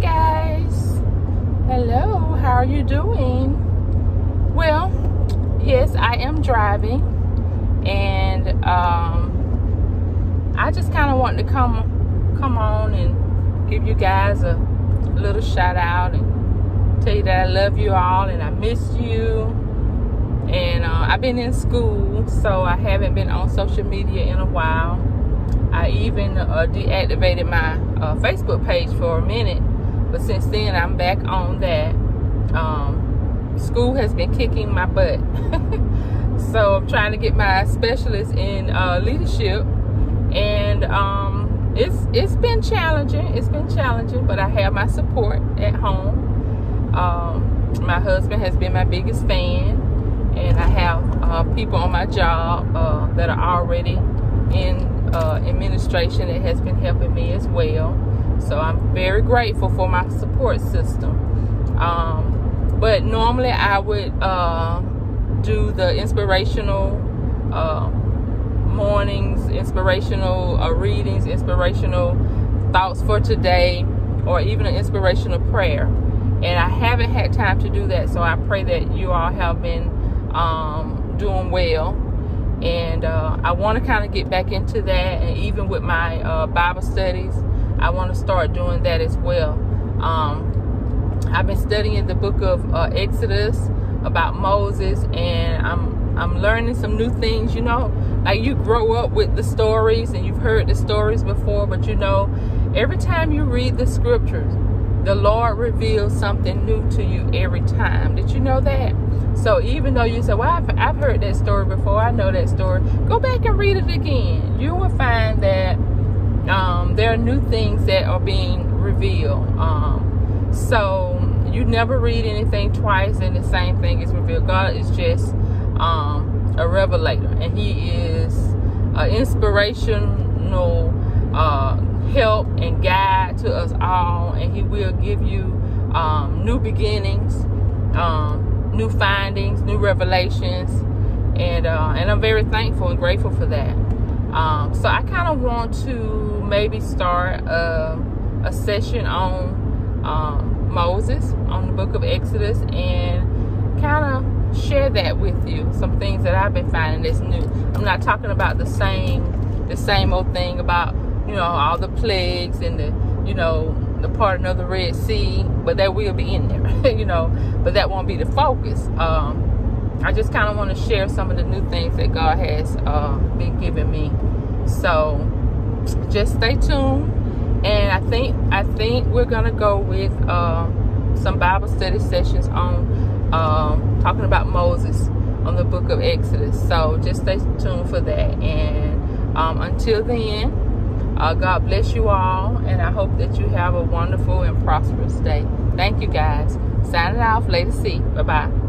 guys. Hello, how are you doing? Well, yes, I am driving and um, I just kind of wanted to come come on and give you guys a little shout out and tell you that I love you all and I miss you. And uh, I've been in school, so I haven't been on social media in a while. I even uh, deactivated my uh, Facebook page for a minute, but since then I'm back on that. Um, school has been kicking my butt, so I'm trying to get my specialist in uh, leadership, and um, it's it's been challenging. It's been challenging, but I have my support at home. Um, my husband has been my biggest fan, and I have uh, people on my job uh, that are already in uh, administration that has been helping me as well. So I'm very grateful for my support system. Um, but normally I would uh, do the inspirational uh, mornings, inspirational uh, readings, inspirational thoughts for today, or even an inspirational prayer. And I haven't had time to do that, so I pray that you all have been um, doing well and uh, I want to kind of get back into that. And even with my uh, Bible studies, I want to start doing that as well. Um, I've been studying the book of uh, Exodus about Moses, and I'm I'm learning some new things. You know, like you grow up with the stories, and you've heard the stories before, but you know, every time you read the scriptures, the Lord reveals something new to you every time. Did you know that? So even though you say, well, I've, I've heard that story before, I know that story, go back and read it again. You will find that um, there are new things that are being revealed. Um, so you never read anything twice and the same thing is revealed. God is just um, a revelator and he is an inspirational uh, help and guide to us all and he will give you um, new beginnings um, new findings, new revelations, and uh, and I'm very thankful and grateful for that. Um, so I kind of want to maybe start a, a session on um, Moses, on the book of Exodus, and kind of share that with you. Some things that I've been finding that's new. I'm not talking about the same the same old thing about you know all the plagues and the you know the parting of the Red Sea, but that will be in there, you know, but that won't be the focus. Um, I just kind of want to share some of the new things that God has uh, been giving me. So just stay tuned. And I think I think we're gonna go with uh, some Bible study sessions on um, talking about Moses on the book of Exodus. So just stay tuned for that. And um, until then. Uh, God bless you all, and I hope that you have a wonderful and prosperous day. Thank you, guys. Signing off. Later, see. Bye bye.